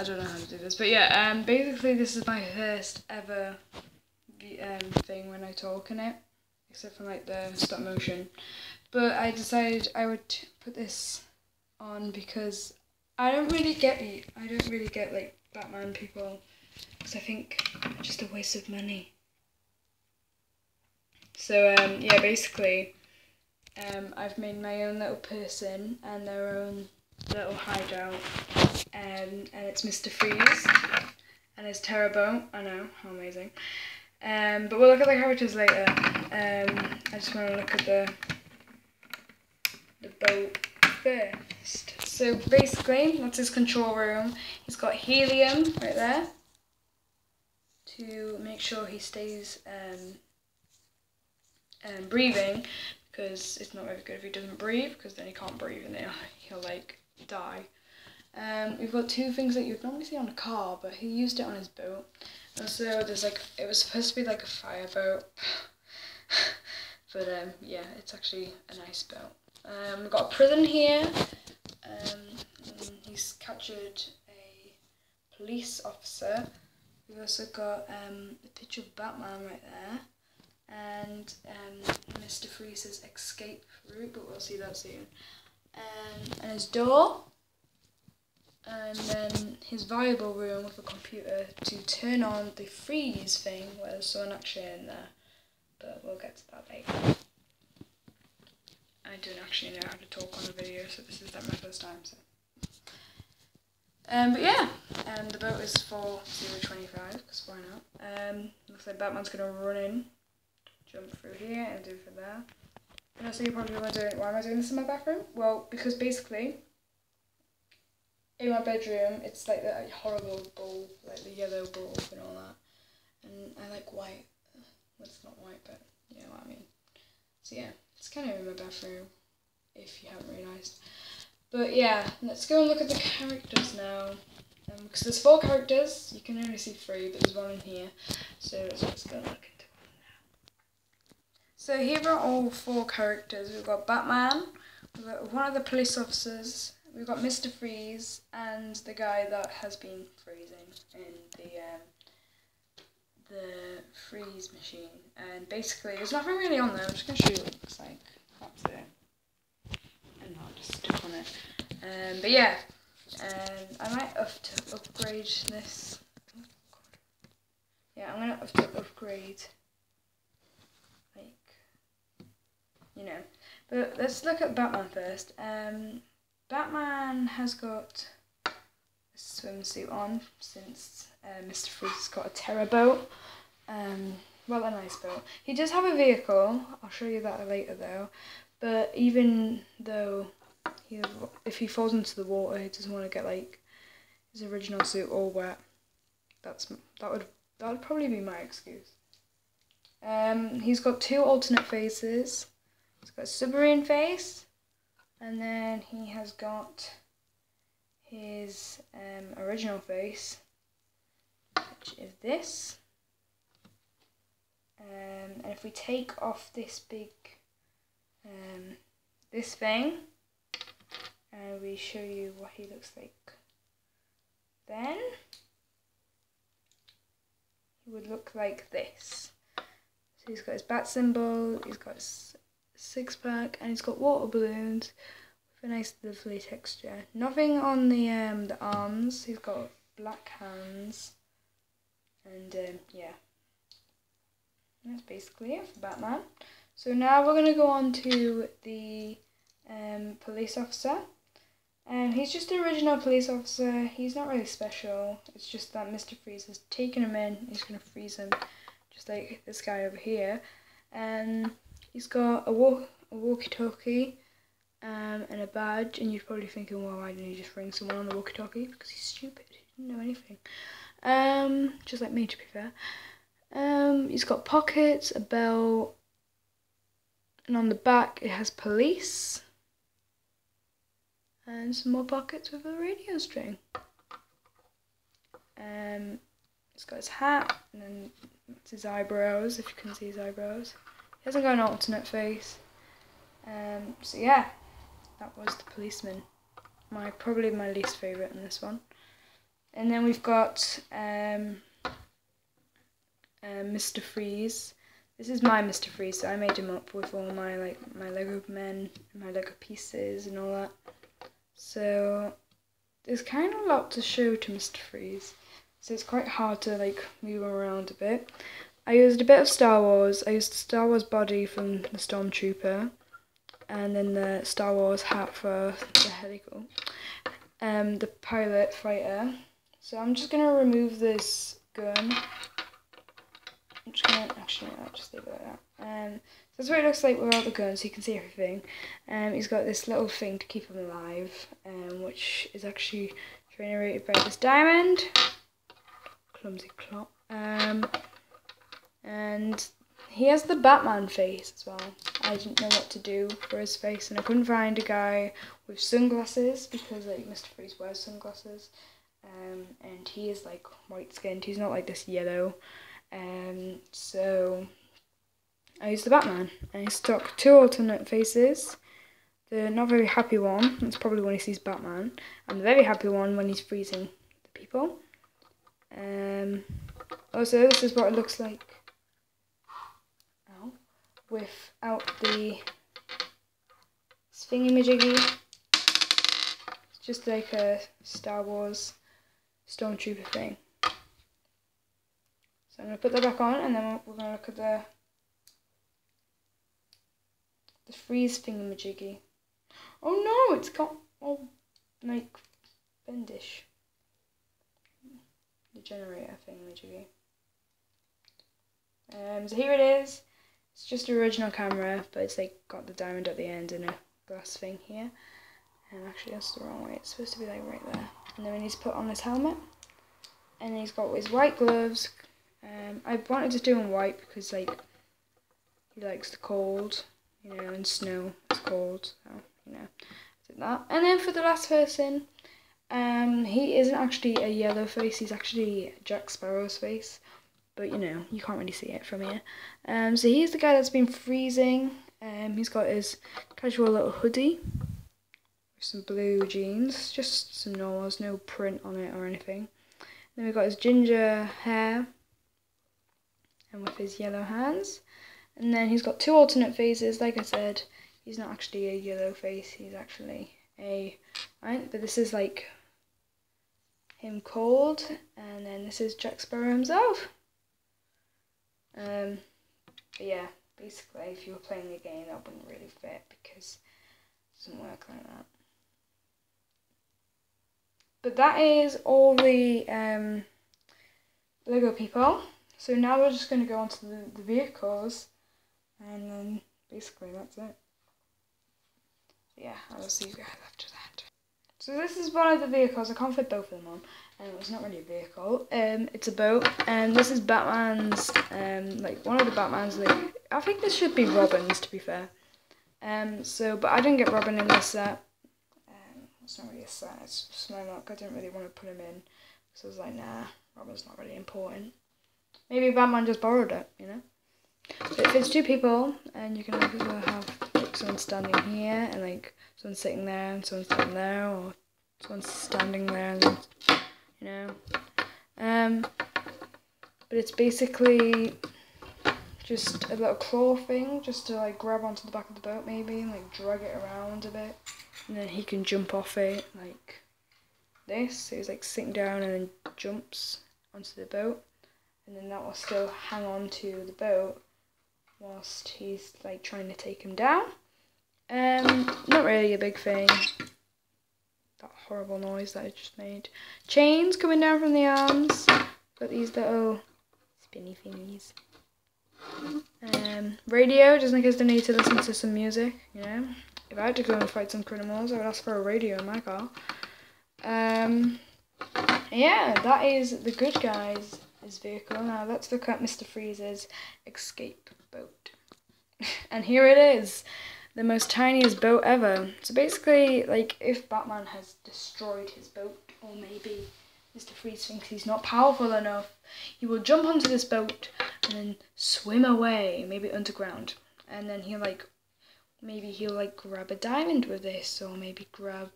I don't know how to do this, but yeah, um, basically this is my first ever um, thing when I talk in it, except for like the stop motion. But I decided I would put this on because I don't really get I don't really get like Batman people because I think it's just a waste of money. So um, yeah, basically, um, I've made my own little person and their own little hideout, um, and it's Mr. Freeze and it's Turbo. I know how amazing. Um, but we'll look at the characters later. Um, I just want to look at the the boat first. So basically, that's his control room. He's got helium right there to make sure he stays um, um, breathing because it's not very good if he doesn't breathe because then he can't breathe and he'll, he'll like die. Um, we've got two things that you'd normally see on a car, but he used it on his boat. And so there's like, it was supposed to be like a fire boat. but um, yeah, it's actually a nice boat. Um, we've got a prison here. Um, he's captured a police officer. We've also got um, a picture of Batman right there. And um, Mr. Freeze's escape route, but we'll see that soon. Um, and his door and then his viable room with a computer to turn on the freeze thing where there's someone actually in there. But we'll get to that later. I don't actually know how to talk on a video, so this is like my first time. So. Um, but yeah, um, the boat is for 025, because why not? Um, looks like Batman's going to run in, jump through here, and do for there. And I also you're probably wondering, why am I doing this in my bathroom? Well, because basically, in my bedroom, it's like that horrible bulb, like the yellow bulb and all that. And I like white. Well, it's not white, but you know what I mean. So yeah, it's kind of in my bathroom, if you haven't realised. But yeah, let's go and look at the characters now. Because um, there's four characters, you can only see three, but there's one in here. So let's just go and look into one now. So here are all four characters. We've got Batman, we've got one of the police officers, we've got Mr. Freeze and the guy that has been freezing in the um, the freeze machine. And basically, there's nothing really on there. I'm just gonna show you what it looks like. That's it. And I'll just stick on it. Um, but yeah, um, I might have to upgrade this. Yeah, I'm gonna have to upgrade. Like, you know. But let's look at Batman first. Um, Batman has got a swimsuit on since uh, Mr. Freeze has got a terror boat. Um, well, a nice boat. He does have a vehicle. I'll show you that later, though. But even though he, if he falls into the water, he doesn't want to get like his original suit all wet. That's that would that would probably be my excuse. Um, he's got two alternate faces. He's got a submarine face and then he has got his um, original face, which is this. Um, and if we take off this big, um, this thing, and we show you what he looks like, then he would look like this. So he's got his bat symbol, he's got his six pack and it's got water balloons with a nice lovely texture. Nothing on the um the arms. He's got black hands. And um, yeah. That's basically it for Batman. So now we're gonna go on to the um, police officer. And he's just an original police officer. He's not really special. It's just that Mr. Freeze has taken him in. He's gonna freeze him, just like this guy over here. And He's got a, walk, a walkie-talkie um, and a badge, and you're probably thinking, well, why didn't he just ring someone on the walkie-talkie? Because he's stupid. He didn't know anything. Um, just like me, to be fair. Um, he's got pockets, a belt, and on the back it has police. And some more pockets with a radio string. Um, he's got his hat, and then his eyebrows, if you can see his eyebrows. He hasn't got an alternate face. Um, so yeah, that was the policeman. My probably my least favourite in this one. And then we've got um, uh, Mr. Freeze. This is my Mr. Freeze, so I made him up with all my like my Lego men, my Lego pieces and all that. So there's kind of a lot to show to Mr. Freeze. So it's quite hard to like move around a bit. I used a bit of Star Wars. I used the Star Wars body from the Stormtrooper and then the Star Wars hat for the helical. Um, the pilot fighter. So I'm just gonna remove this gun. I'm just gonna actually I'll just leave it like that. Um, so that's what it looks like without the gun, so you can see everything. Um, he's got this little thing to keep him alive, um, which is actually generated by this diamond. Clumsy clock. Um, and he has the Batman face as well. I didn't know what to do for his face, and I couldn't find a guy with sunglasses because like Mr. Freeze wears sunglasses, um, and he is like white skinned. He's not like this yellow, um, so I used the Batman. I stuck two alternate faces. The not very happy one, that's probably when he sees Batman, and the very happy one when he's freezing the people. Um, also, this is what it looks like without the thingy-majiggy. It's just like a Star Wars Stormtrooper thing. So I'm going to put that back on and then we're going to look at the the freeze thingy-majiggy. Oh no, it's got all like bendish. The generator thingy-majiggy. Um, so here it is. It's just an original camera, but it's like got the diamond at the end and a glass thing here. And actually that's the wrong way, it's supposed to be like right there. And then he's put on his helmet. And he's got his white gloves. Um, I wanted to do him white because like he likes the cold, you know, and snow is cold, so you know, did that. And then for the last person, um, he isn't actually a yellow face, he's actually Jack Sparrow's face but you know, you can't really see it from here. Um, so he's the guy that's been freezing. Um, he's got his casual little hoodie some blue jeans, just some normals, no print on it or anything. Then we've got his ginger hair and with his yellow hands. And then he's got two alternate faces, like I said, he's not actually a yellow face, he's actually a, right, but this is like him cold, and then this is Jack Sparrow himself. Um, but yeah, basically, if you were playing the game, that wouldn't really fit because it doesn't work like that. But that is all the um, Lego people. So now we're just going to go on to the, the vehicles, and then basically that's it. Yeah, I'll see you guys after that. So this is one of the vehicles. I can't fit both of them on. Um, it's not really a vehicle. Um, it's a boat, and this is Batman's. Um, like one of the Batman's. Like I think this should be Robin's, to be fair. Um, so but I didn't get Robin in this set. Um, it's not really a set. It's just my luck. I didn't really want to put him in, so I was like, nah, Robin's not really important. Maybe Batman just borrowed it, you know. But it fits two people, and you can have like someone standing here, and like someone sitting there, and someone standing there, or someone standing there, and you know. Um, but it's basically just a little claw thing, just to like grab onto the back of the boat maybe, and like drag it around a bit, and then he can jump off it like this. So he's like sitting down and then jumps onto the boat, and then that will still hang on to the boat whilst he's like trying to take him down. Um, not really a big thing that horrible noise that I just made. Chains coming down from the arms. Got these little spinny thingies. Um, radio, just in case they need to listen to some music, you know. If I had to go and fight some criminals, I would ask for a radio in my car. Um, yeah, that is the good guy's vehicle. Now let's look at Mr. Freeze's escape boat. and here it is the most tiniest boat ever. So basically, like, if Batman has destroyed his boat, or maybe Mr. Freeze thinks he's not powerful enough, he will jump onto this boat and then swim away, maybe underground. And then he'll, like, maybe he'll, like, grab a diamond with this, or maybe grab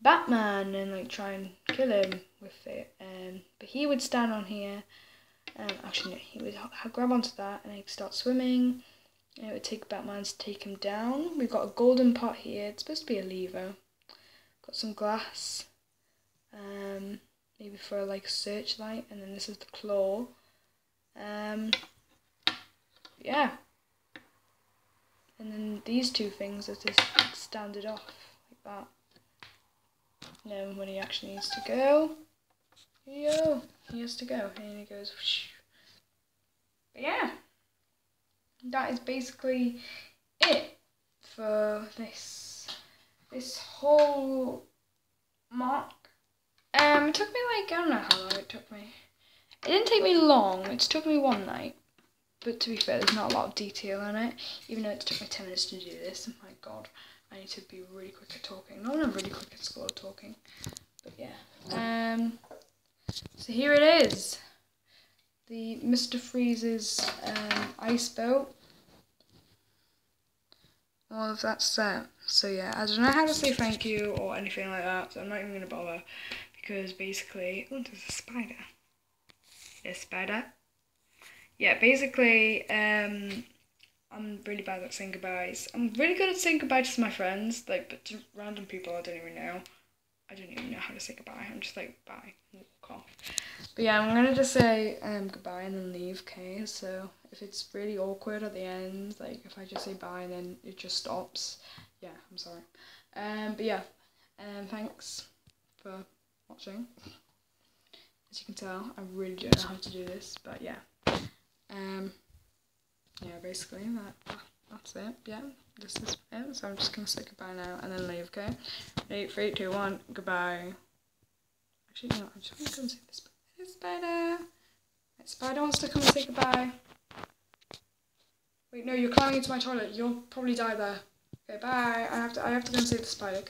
Batman and like try and kill him with it. Um, but he would stand on here. Um, actually, no, he would grab onto that and he'd start swimming. And it would take Batman to take him down. We've got a golden pot here. It's supposed to be a lever. Got some glass. Um, maybe for like a searchlight. And then this is the claw. Um, yeah. And then these two things are just standard off like that. Then when he actually needs to go, yo, he has to go, and he goes. Whoosh. But yeah, that is basically it for this this whole MOC. Um, it took me like I don't know how long it took me. It didn't take me long. It took me one night. But to be fair, there's not a lot of detail in it. Even though it took me 10 minutes to do this. Oh my god. I need to be really quick at talking. Not I'm really quick at school at talking. But yeah. Um, so here it is. The Mr. Freeze's um, ice boat. All of that set. So yeah, I don't know how to say thank you or anything like that. So I'm not even going to bother. Because basically... Oh, there's a spider. A spider yeah, basically, um, I'm really bad at saying goodbyes. I'm really good at saying goodbye to my friends, like, but to random people I don't even know. I don't even know how to say goodbye. I'm just like, bye, walk off. But yeah, I'm gonna just say um, goodbye and then leave, okay? So if it's really awkward at the end, like if I just say bye and then it just stops, yeah, I'm sorry. Um, but yeah, um, thanks for watching. As you can tell, I really don't know how to do this, but yeah. Um, yeah, basically that, that's it. Yeah, this is it. So I'm just gonna say goodbye now and then leave. Okay, eight, three, two, one, goodbye. Actually, no, I'm just gonna say this. Spider. Spider wants to come and say goodbye. Wait, no, you're climbing into my toilet. You'll probably die there. Okay, bye. I have to. I have to go and save the spider.